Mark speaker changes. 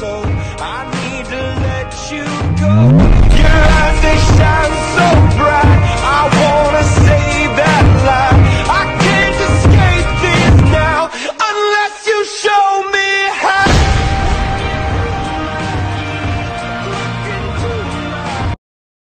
Speaker 1: so I need to let you go. Yeah!